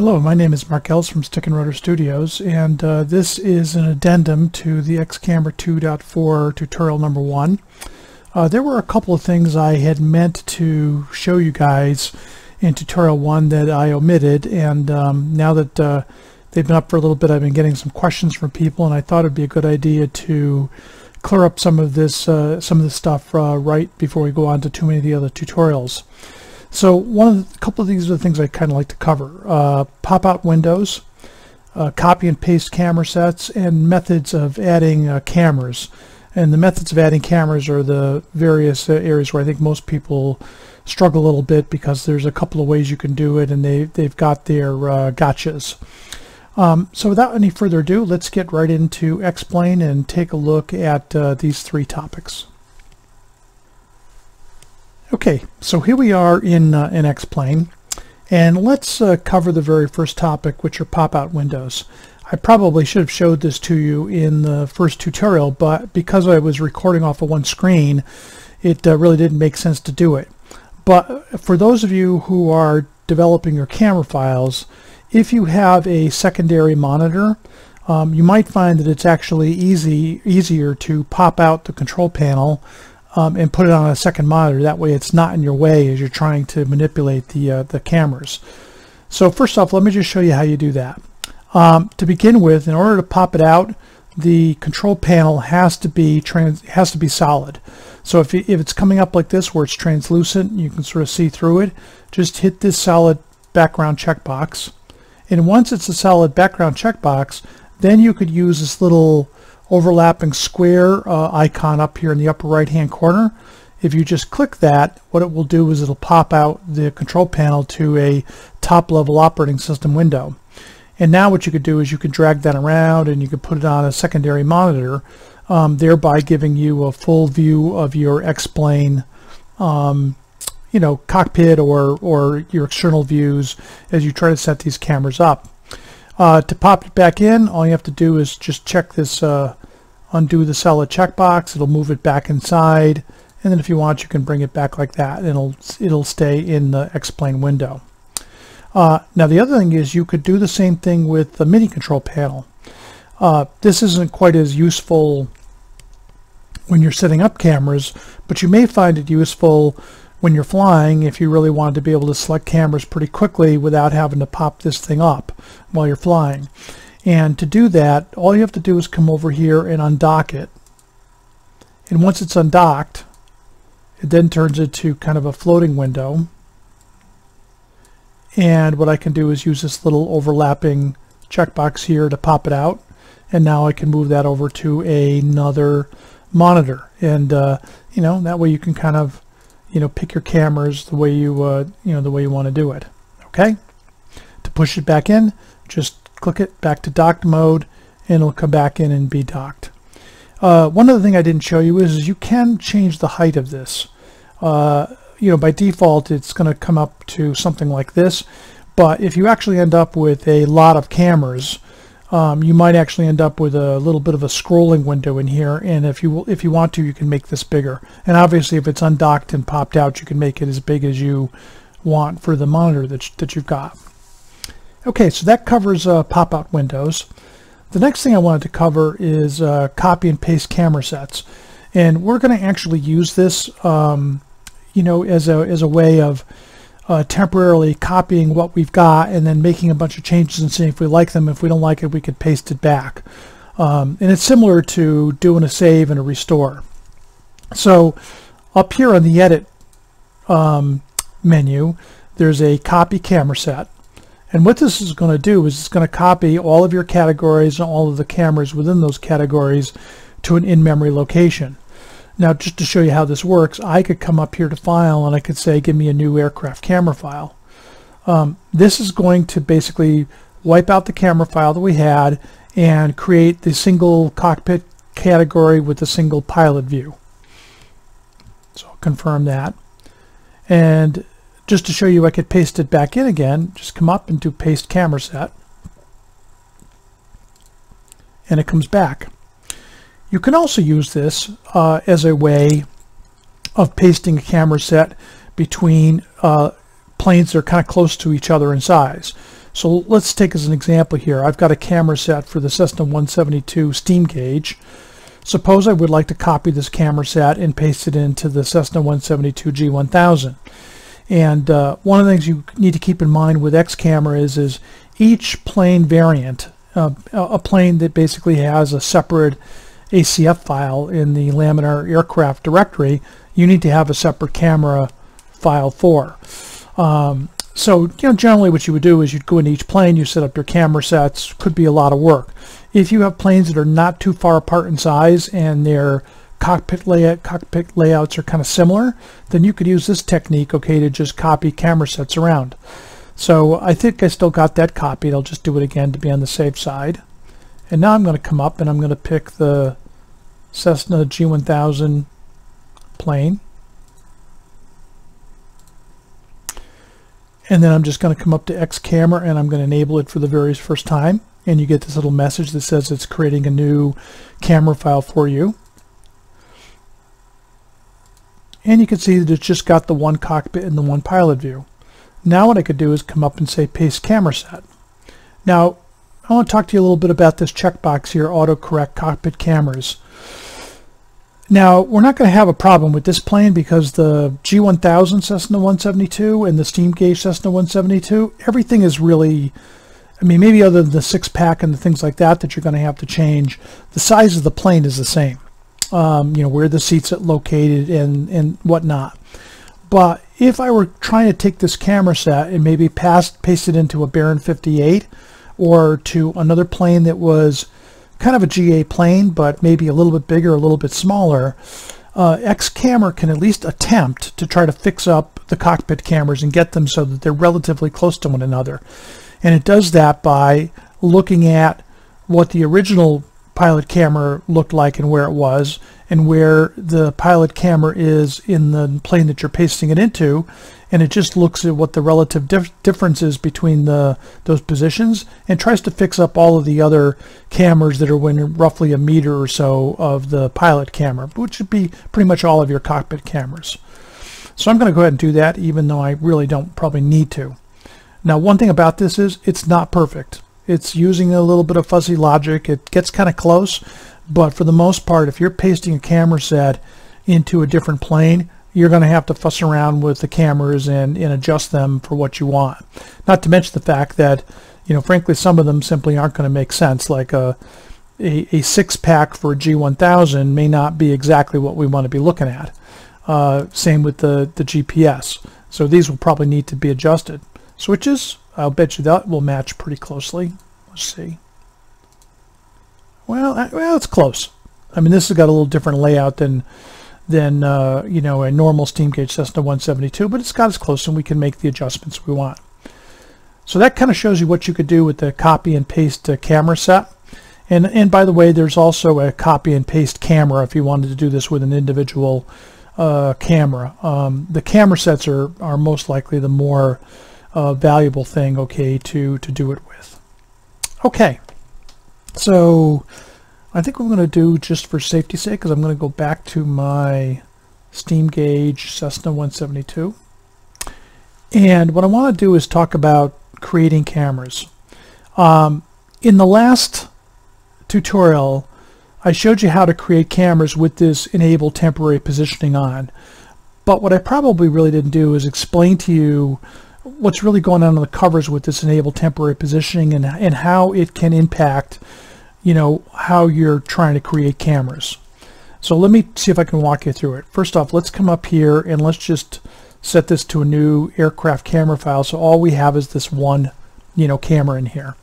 Hello, my name is Mark Ells from Stick and Rudder Studios, and uh, this is an addendum to the XCamera 2.4 tutorial number one. Uh, there were a couple of things I had meant to show you guys in tutorial one that I omitted, and um, now that uh, they've been up for a little bit, I've been getting some questions from people, and I thought it'd be a good idea to clear up some of this, uh, some of this stuff uh, right before we go on to too many of the other tutorials. So one of the, a couple of these are the things I kind of like to cover. Uh, pop-out windows, uh, copy and paste camera sets, and methods of adding uh, cameras. And the methods of adding cameras are the various uh, areas where I think most people struggle a little bit because there's a couple of ways you can do it and they, they've got their uh, gotchas. Um, so without any further ado, let's get right into XPlane and take a look at uh, these three topics. Okay, so here we are in, uh, in X-Plane, and let's uh, cover the very first topic, which are pop-out windows. I probably should have showed this to you in the first tutorial, but because I was recording off of one screen, it uh, really didn't make sense to do it. But for those of you who are developing your camera files, if you have a secondary monitor, um, you might find that it's actually easy easier to pop out the control panel um, and put it on a second monitor. That way it's not in your way as you're trying to manipulate the, uh, the cameras. So first off, let me just show you how you do that. Um, to begin with, in order to pop it out, the control panel has to be trans has to be solid. So if, if it's coming up like this where it's translucent, you can sort of see through it, just hit this solid background checkbox. And once it's a solid background checkbox, then you could use this little overlapping square uh, icon up here in the upper right hand corner. If you just click that, what it will do is it'll pop out the control panel to a top level operating system window. And now what you could do is you could drag that around and you could put it on a secondary monitor, um, thereby giving you a full view of your X-plane um, you know, cockpit or, or your external views as you try to set these cameras up. Uh, to pop it back in, all you have to do is just check this, uh, undo the solid checkbox. It'll move it back inside. And then if you want, you can bring it back like that. And it'll, it'll stay in the X-plane window. Uh, now the other thing is you could do the same thing with the mini control panel. Uh, this isn't quite as useful when you're setting up cameras, but you may find it useful when you're flying if you really wanted to be able to select cameras pretty quickly without having to pop this thing up while you're flying. And to do that, all you have to do is come over here and undock it. And once it's undocked, it then turns into kind of a floating window. And what I can do is use this little overlapping checkbox here to pop it out. And now I can move that over to another monitor. And, uh, you know, that way you can kind of you know, pick your cameras the way you, uh, you know, the way you want to do it. Okay. To push it back in, just click it back to docked mode, and it'll come back in and be docked. Uh, one other thing I didn't show you is, is you can change the height of this. Uh, you know, by default, it's going to come up to something like this. But if you actually end up with a lot of cameras, um, you might actually end up with a little bit of a scrolling window in here and if you if you want to you can make this bigger and obviously if it's undocked and popped out you can make it as big as you want for the monitor that, that you've got okay so that covers uh, pop-out windows the next thing I wanted to cover is uh, copy and paste camera sets and we're going to actually use this um, you know as a as a way of uh, temporarily copying what we've got and then making a bunch of changes and seeing if we like them. If we don't like it, we could paste it back. Um, and it's similar to doing a save and a restore. So up here on the edit um, menu, there's a copy camera set. And what this is going to do is it's going to copy all of your categories and all of the cameras within those categories to an in-memory location. Now, just to show you how this works, I could come up here to File and I could say, give me a new aircraft camera file. Um, this is going to basically wipe out the camera file that we had and create the single cockpit category with a single pilot view. So I'll confirm that. And just to show you I could paste it back in again, just come up and do paste camera set. And it comes back. You can also use this uh, as a way of pasting a camera set between uh, planes that are kind of close to each other in size. So let's take as an example here. I've got a camera set for the Cessna 172 steam gauge. Suppose I would like to copy this camera set and paste it into the Cessna 172 G1000. And uh, one of the things you need to keep in mind with X-Camera is, is each plane variant, uh, a plane that basically has a separate ACF file in the Laminar aircraft directory, you need to have a separate camera file for. Um, so, you know, generally what you would do is you'd go into each plane, you set up your camera sets, could be a lot of work. If you have planes that are not too far apart in size and their cockpit layout, cockpit layouts are kind of similar, then you could use this technique, okay, to just copy camera sets around. So I think I still got that copied. I'll just do it again to be on the safe side. And now I'm going to come up and I'm going to pick the Cessna G1000 plane. And then I'm just going to come up to X camera and I'm going to enable it for the very first time. And you get this little message that says it's creating a new camera file for you. And you can see that it's just got the one cockpit and the one pilot view. Now what I could do is come up and say paste camera set. Now I want to talk to you a little bit about this checkbox here, autocorrect cockpit cameras. Now, we're not going to have a problem with this plane because the G1000 Cessna 172 and the Steam Gauge Cessna 172, everything is really, I mean, maybe other than the six-pack and the things like that that you're going to have to change, the size of the plane is the same. Um, you know, where the seats are located and, and whatnot. But if I were trying to take this camera set and maybe pass, paste it into a Baron 58 or to another plane that was kind of a GA plane, but maybe a little bit bigger, a little bit smaller, uh, X-Camera can at least attempt to try to fix up the cockpit cameras and get them so that they're relatively close to one another. And it does that by looking at what the original pilot camera looked like and where it was and where the pilot camera is in the plane that you're pasting it into. And it just looks at what the relative dif difference is between the those positions and tries to fix up all of the other cameras that are within roughly a meter or so of the pilot camera which would be pretty much all of your cockpit cameras. So I'm going to go ahead and do that even though I really don't probably need to. Now one thing about this is it's not perfect it's using a little bit of fuzzy logic. It gets kind of close, but for the most part, if you're pasting a camera set into a different plane, you're going to have to fuss around with the cameras and, and adjust them for what you want. Not to mention the fact that, you know, frankly, some of them simply aren't going to make sense. Like a, a, a six-pack for a G1000 may not be exactly what we want to be looking at. Uh, same with the, the GPS. So these will probably need to be adjusted. Switches, I'll bet you that will match pretty closely. Let's see. Well, well, it's close. I mean, this has got a little different layout than than uh, you know a normal steam gauge Cessna 172, but it's got as close, and we can make the adjustments we want. So that kind of shows you what you could do with the copy and paste uh, camera set. And and by the way, there's also a copy and paste camera if you wanted to do this with an individual uh, camera. Um, the camera sets are are most likely the more uh, valuable thing, okay, to, to do it with. Okay, so I think I'm going to do just for safety's sake is I'm going to go back to my steam gauge Cessna 172. And what I want to do is talk about creating cameras. Um, in the last tutorial, I showed you how to create cameras with this enable temporary positioning on. But what I probably really didn't do is explain to you what's really going on on the covers with this enable temporary positioning and, and how it can impact you know how you're trying to create cameras. So let me see if I can walk you through it. First off let's come up here and let's just set this to a new aircraft camera file. So all we have is this one you know camera in here.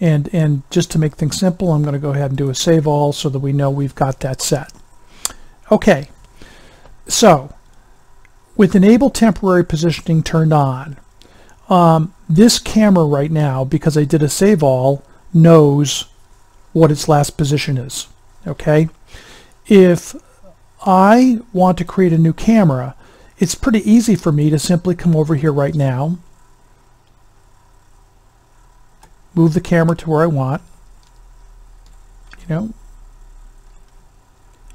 And and just to make things simple I'm going to go ahead and do a save all so that we know we've got that set. Okay. So with enable temporary positioning turned on um, this camera right now, because I did a save all, knows what its last position is. Okay? If I want to create a new camera, it's pretty easy for me to simply come over here right now, move the camera to where I want, you know,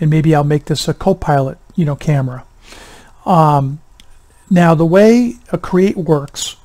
and maybe I'll make this a co-pilot, you know, camera. Um, now the way a create works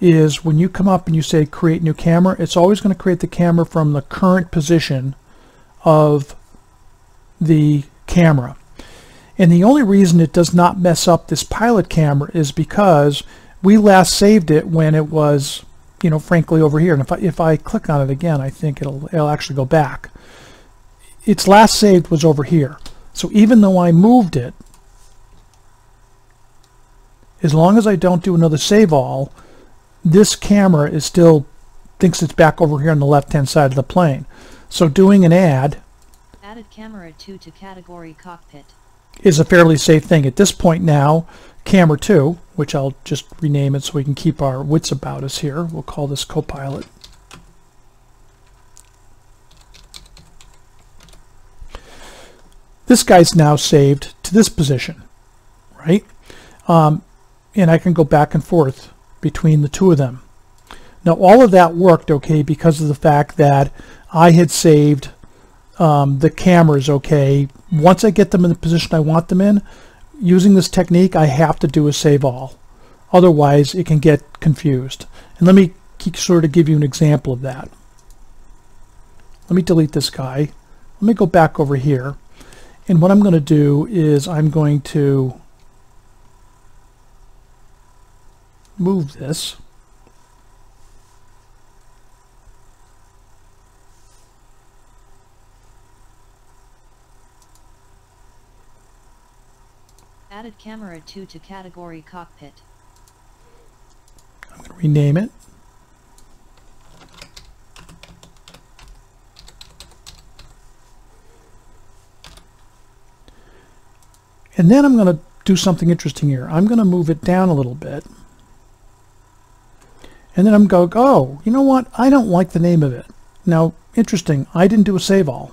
is when you come up and you say create new camera, it's always going to create the camera from the current position of the camera. And the only reason it does not mess up this pilot camera is because we last saved it when it was, you know, frankly over here. And if I, if I click on it again, I think it'll, it'll actually go back. Its last saved was over here. So even though I moved it, as long as I don't do another save all, this camera is still thinks it's back over here on the left hand side of the plane. So doing an add Added camera 2 to category cockpit. is a fairly safe thing. At this point now, camera 2, which I'll just rename it so we can keep our wits about us here. We'll call this Copilot. This guy's now saved to this position, right? Um, and I can go back and forth between the two of them. Now all of that worked okay because of the fact that I had saved um, the cameras okay. Once I get them in the position I want them in, using this technique I have to do a save all. Otherwise it can get confused. And let me sort of give you an example of that. Let me delete this guy. Let me go back over here. And what I'm going to do is I'm going to move this. Added camera 2 to category cockpit. I'm going to rename it. And then I'm going to do something interesting here. I'm going to move it down a little bit. And then I'm going, oh, you know what? I don't like the name of it. Now, interesting, I didn't do a save all.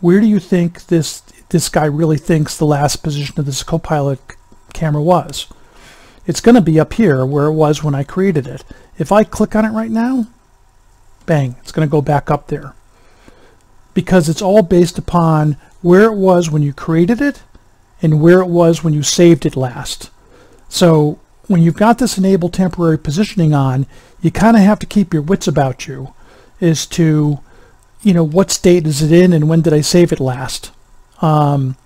Where do you think this this guy really thinks the last position of this Copilot camera was? It's going to be up here where it was when I created it. If I click on it right now, bang, it's going to go back up there. Because it's all based upon where it was when you created it and where it was when you saved it last. So when you've got this enable temporary positioning on, you kind of have to keep your wits about you as to, you know, what state is it in and when did I save it last. Um,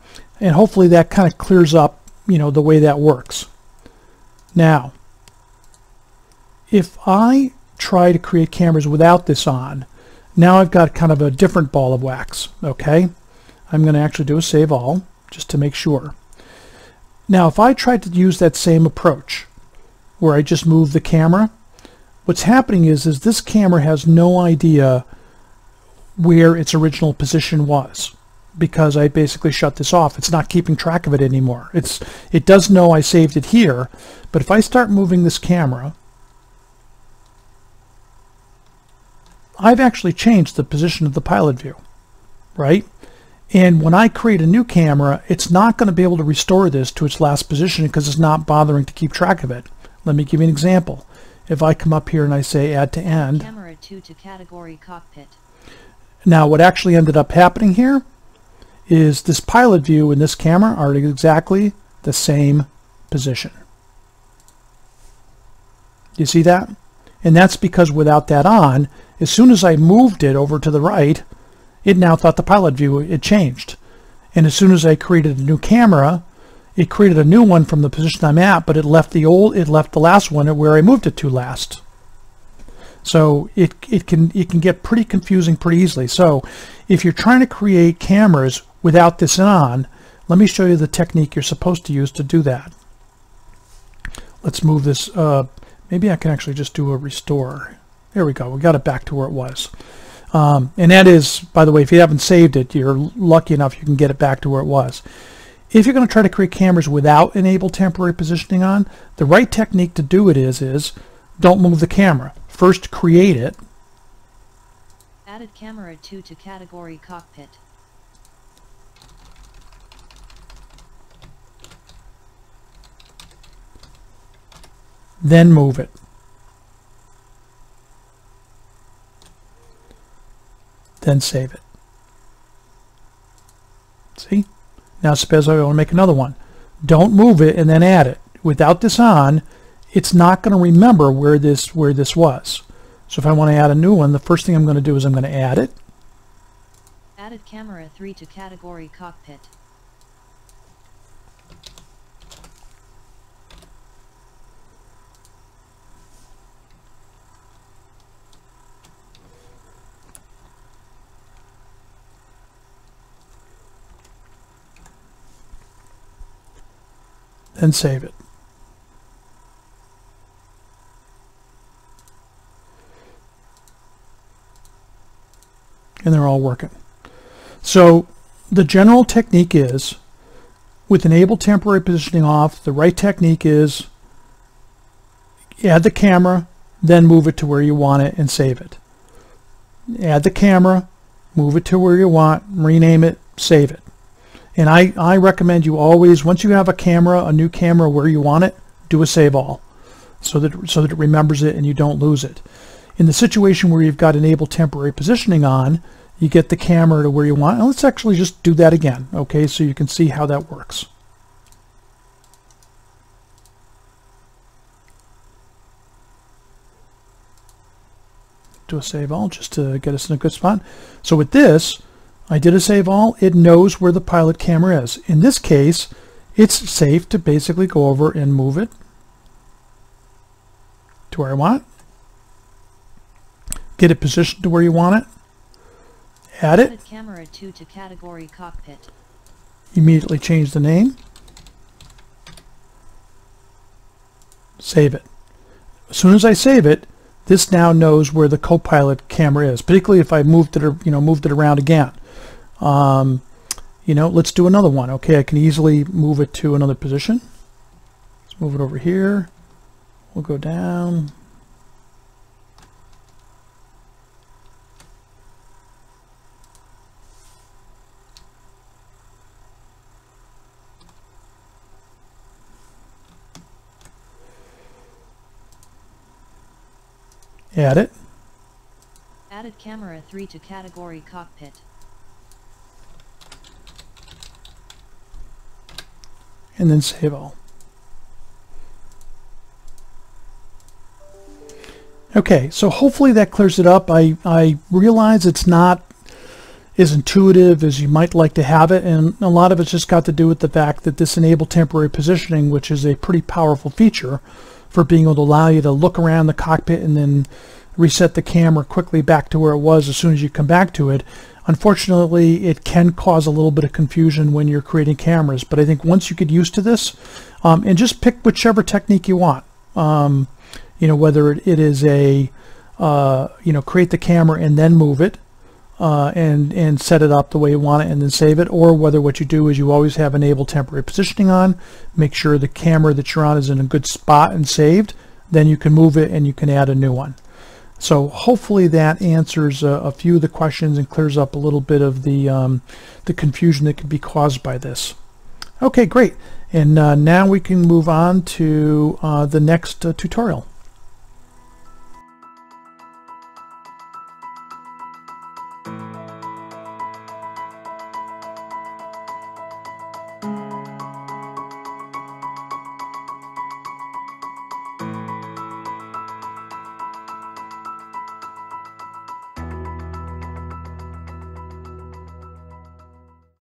and hopefully that kind of clears up, you know, the way that works. Now, if I try to create cameras without this on, now I've got kind of a different ball of wax, okay? I'm going to actually do a save all just to make sure. Now, if I tried to use that same approach, where I just move the camera, what's happening is, is this camera has no idea where its original position was because I basically shut this off. It's not keeping track of it anymore. It's It does know I saved it here, but if I start moving this camera, I've actually changed the position of the pilot view, right? And when I create a new camera, it's not going to be able to restore this to its last position because it's not bothering to keep track of it. Let me give you an example. If I come up here and I say add to end. Camera 2 to category cockpit. Now what actually ended up happening here is this pilot view and this camera are exactly the same position. You see that? And that's because without that on, as soon as I moved it over to the right, it now thought the pilot view had changed. And as soon as I created a new camera, it created a new one from the position I'm at, but it left the old, it left the last one at where I moved it to last. So it, it can it can get pretty confusing pretty easily. So if you're trying to create cameras without this on, let me show you the technique you're supposed to use to do that. Let's move this, uh, maybe I can actually just do a restore. There we go, we got it back to where it was. Um, and that is, by the way, if you haven't saved it, you're lucky enough you can get it back to where it was. If you're going to try to create cameras without enable temporary positioning on, the right technique to do it is, is don't move the camera. First create it. Added camera 2 to category cockpit. Then move it. Then save it. See? Now suppose I want to make another one. Don't move it and then add it. Without this on, it's not going to remember where this where this was. So if I want to add a new one, the first thing I'm going to do is I'm going to add it. Added camera 3 to category cockpit. Then save it. And they're all working. So the general technique is, with enable temporary positioning off, the right technique is add the camera, then move it to where you want it and save it. Add the camera, move it to where you want, rename it, save it. And I, I recommend you always, once you have a camera, a new camera where you want it, do a save all so that, so that it remembers it and you don't lose it. In the situation where you've got enable temporary positioning on, you get the camera to where you want. And let's actually just do that again, okay, so you can see how that works. Do a save all just to get us in a good spot. So with this, I did a save all. It knows where the pilot camera is. In this case, it's safe to basically go over and move it to where I want it. Get it positioned to where you want it. Add it. Camera 2 to category cockpit. Immediately change the name. Save it. As soon as I save it, this now knows where the co-pilot camera is, particularly if I moved it, or, you know, moved it around again. Um, you know, let's do another one. Okay, I can easily move it to another position. Let's move it over here. We'll go down. Add it. Added camera 3 to category cockpit. And then save all. Okay, so hopefully that clears it up. I, I realize it's not as intuitive as you might like to have it, and a lot of it's just got to do with the fact that this enable temporary positioning, which is a pretty powerful feature for being able to allow you to look around the cockpit and then reset the camera quickly back to where it was as soon as you come back to it, Unfortunately, it can cause a little bit of confusion when you're creating cameras, but I think once you get used to this, um, and just pick whichever technique you want, um, you know, whether it, it is a, uh, you know, create the camera and then move it, uh, and, and set it up the way you want it and then save it, or whether what you do is you always have enable temporary positioning on, make sure the camera that you're on is in a good spot and saved, then you can move it and you can add a new one. So hopefully that answers a, a, few of the questions and clears up a little bit of the, um, the confusion that could be caused by this. Okay, great. And uh, now we can move on to uh, the next uh, tutorial.